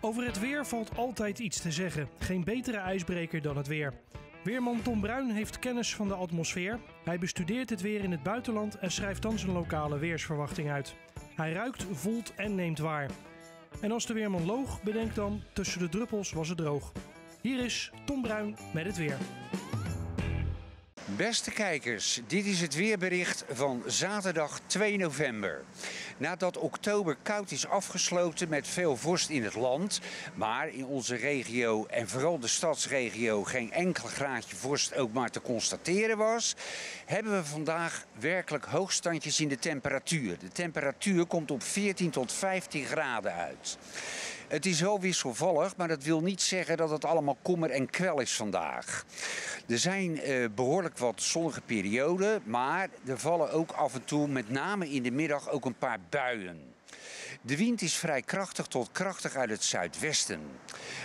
Over het weer valt altijd iets te zeggen. Geen betere ijsbreker dan het weer. Weerman Tom Bruin heeft kennis van de atmosfeer. Hij bestudeert het weer in het buitenland en schrijft dan zijn lokale weersverwachting uit. Hij ruikt, voelt en neemt waar. En als de weerman loog, bedenk dan: tussen de druppels was het droog. Hier is Tom Bruin met het weer. Beste kijkers, dit is het weerbericht van zaterdag 2 november. Nadat oktober koud is afgesloten met veel vorst in het land, maar in onze regio en vooral de stadsregio geen enkel graadje vorst ook maar te constateren was, hebben we vandaag werkelijk hoogstandjes in de temperatuur. De temperatuur komt op 14 tot 15 graden uit. Het is wel wisselvallig, maar dat wil niet zeggen dat het allemaal kommer en kwel is vandaag. Er zijn eh, behoorlijk wat zonnige perioden, maar er vallen ook af en toe, met name in de middag, ook een paar buien. De wind is vrij krachtig tot krachtig uit het zuidwesten.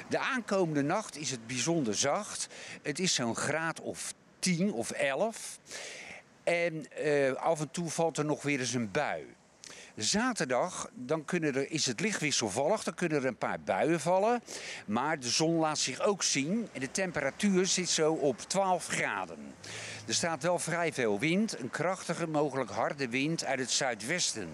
De aankomende nacht is het bijzonder zacht. Het is zo'n graad of 10 of 11. En eh, af en toe valt er nog weer eens een bui. Zaterdag dan kunnen er, is het licht wisselvallig, dan kunnen er een paar buien vallen. Maar de zon laat zich ook zien en de temperatuur zit zo op 12 graden. Er staat wel vrij veel wind, een krachtige, mogelijk harde wind uit het zuidwesten.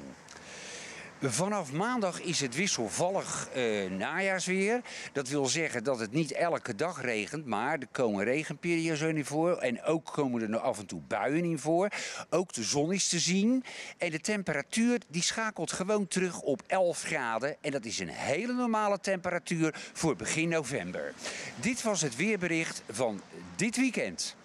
Vanaf maandag is het wisselvallig uh, najaarsweer. Dat wil zeggen dat het niet elke dag regent, maar er komen regenperiodes in voor. En ook komen er af en toe buien in voor. Ook de zon is te zien. En de temperatuur die schakelt gewoon terug op 11 graden. En dat is een hele normale temperatuur voor begin november. Dit was het weerbericht van dit weekend.